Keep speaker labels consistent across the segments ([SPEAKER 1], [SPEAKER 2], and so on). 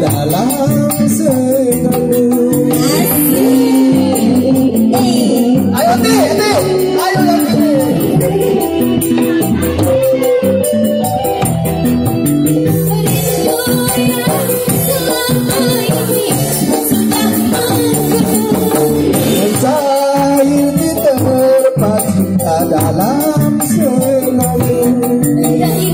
[SPEAKER 1] dalam segala Ayo Ti, Ti, ayo. lagi
[SPEAKER 2] Mencair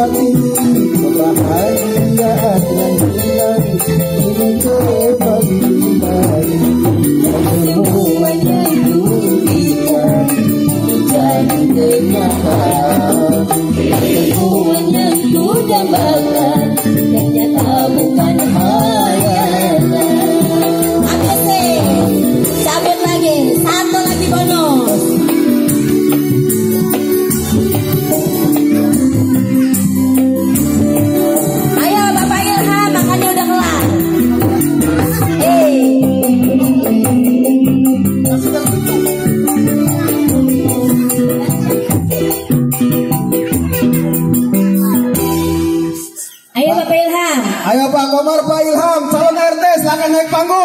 [SPEAKER 1] صحبتي وبحاجي يا أهلا بالنبي من غير قبيلة Komar Pak Ilham, calon RT, silahkan naik panggung.